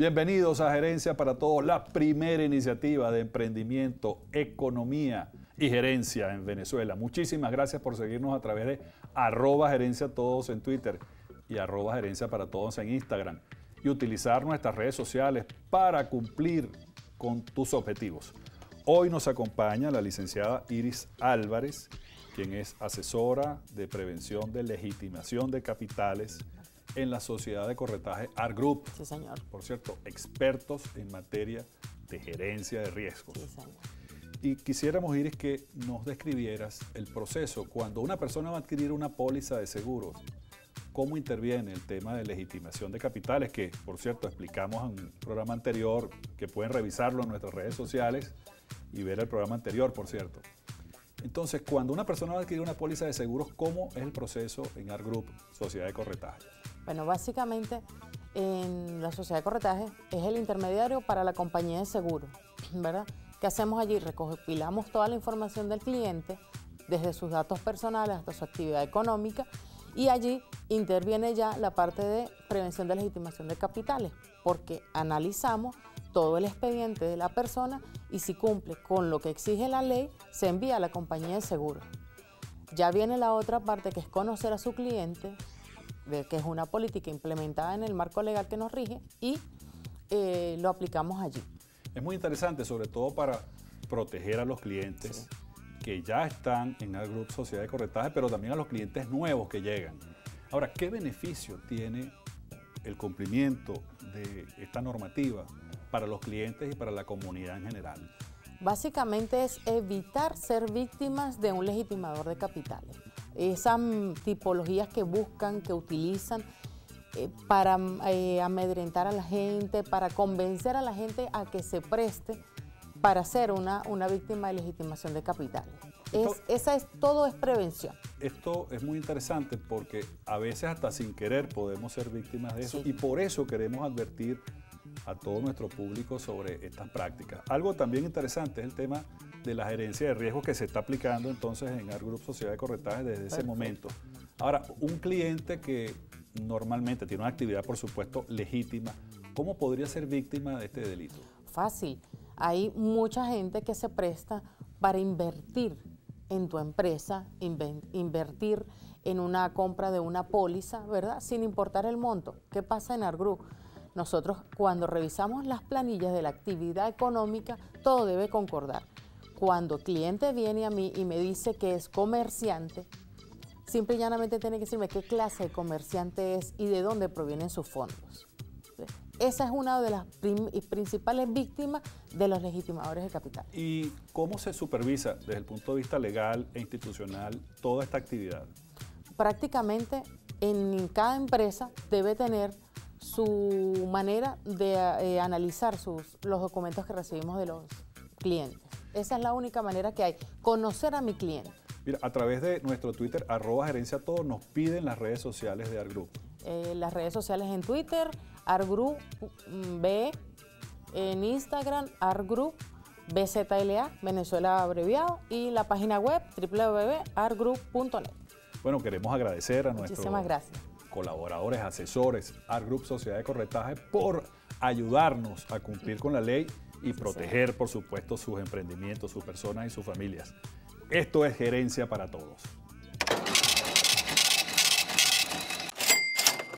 Bienvenidos a Gerencia para Todos, la primera iniciativa de emprendimiento, economía y gerencia en Venezuela. Muchísimas gracias por seguirnos a través de arroba gerencia todos en Twitter y arroba gerencia para todos en Instagram y utilizar nuestras redes sociales para cumplir con tus objetivos. Hoy nos acompaña la licenciada Iris Álvarez, quien es asesora de prevención de legitimación de capitales en la sociedad de corretaje ART Group. Sí, señor. Por cierto, expertos en materia de gerencia de riesgos. Sí, señor. Y quisiéramos, Iris, que nos describieras el proceso cuando una persona va a adquirir una póliza de seguros. ¿Cómo interviene el tema de legitimación de capitales? Que, por cierto, explicamos en un programa anterior, que pueden revisarlo en nuestras redes sociales y ver el programa anterior, por cierto. Entonces, cuando una persona va a adquirir una póliza de seguros, ¿cómo es el proceso en ART Group, Sociedad de Corretaje? Bueno, básicamente en la sociedad de corretaje es el intermediario para la compañía de seguro, ¿verdad? ¿Qué hacemos allí? Recopilamos toda la información del cliente, desde sus datos personales hasta su actividad económica, y allí interviene ya la parte de prevención de legitimación de capitales, porque analizamos todo el expediente de la persona y si cumple con lo que exige la ley, se envía a la compañía de seguro. Ya viene la otra parte que es conocer a su cliente, que es una política implementada en el marco legal que nos rige y eh, lo aplicamos allí. Es muy interesante, sobre todo para proteger a los clientes que ya están en el Group Sociedad de Corretaje, pero también a los clientes nuevos que llegan. Ahora, ¿qué beneficio tiene el cumplimiento de esta normativa para los clientes y para la comunidad en general? Básicamente es evitar ser víctimas de un legitimador de capitales. Esas tipologías que buscan, que utilizan eh, para eh, amedrentar a la gente, para convencer a la gente a que se preste para ser una, una víctima de legitimación de capitales. Es, esa es, todo es prevención. Esto es muy interesante porque a veces hasta sin querer podemos ser víctimas de eso y por eso queremos advertir a todo nuestro público sobre estas prácticas. Algo también interesante es el tema de la gerencia de riesgos que se está aplicando entonces en Art Group Sociedad de Corretaje desde ese momento. Ahora, un cliente que normalmente tiene una actividad, por supuesto, legítima, ¿cómo podría ser víctima de este delito? Fácil. Hay mucha gente que se presta para invertir en tu empresa, invertir en una compra de una póliza, ¿verdad? Sin importar el monto. ¿Qué pasa en Art Group? Nosotros cuando revisamos las planillas de la actividad económica, todo debe concordar. Cuando cliente viene a mí y me dice que es comerciante, simple y llanamente tiene que decirme qué clase de comerciante es y de dónde provienen sus fondos. Esa es una de las principales víctimas de los legitimadores de capital. ¿Y cómo se supervisa desde el punto de vista legal e institucional toda esta actividad? Prácticamente en cada empresa debe tener su manera de eh, analizar sus, los documentos que recibimos de los clientes. Esa es la única manera que hay, conocer a mi cliente. Mira, a través de nuestro Twitter, arroba gerencia todo, nos piden las redes sociales de Art Group. Eh, las redes sociales en Twitter, Art Group B, en Instagram, Art Group BZLA, Venezuela abreviado, y la página web www.artgroup.net. Bueno, queremos agradecer a nuestros gracias. colaboradores, asesores, Art Group Sociedad de Corretaje, por ayudarnos a cumplir con la ley y proteger, por supuesto, sus emprendimientos, sus personas y sus familias. Esto es gerencia para todos.